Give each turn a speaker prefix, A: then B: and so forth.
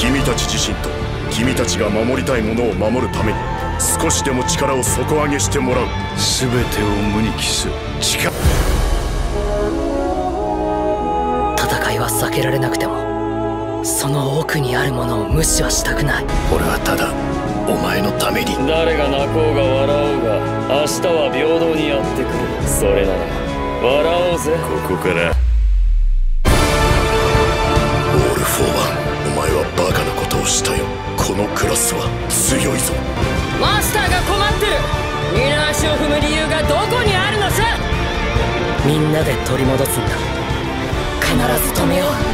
A: 君たち自身と君たちが守りたいものを守るために少しでも力を底上げしてもらう。
B: 全てを無に帰す。力。
C: 戦いは避けられなくてもその奥にあるものを無視はしたくない。
A: 俺はただお前のために。
D: 誰が泣こうが笑おうが明日は平等にやってくる。それなら笑おうぜ。
A: ここからしたよ。このクラスは強いぞ。
C: マスターが困ってる。二の足を踏む理由がどこにあるのさ。みんなで取り戻すんだ。必ず止めよう。